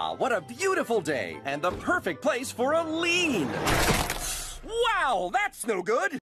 Ah, what a beautiful day, and the perfect place for a lean. Wow, that's no good.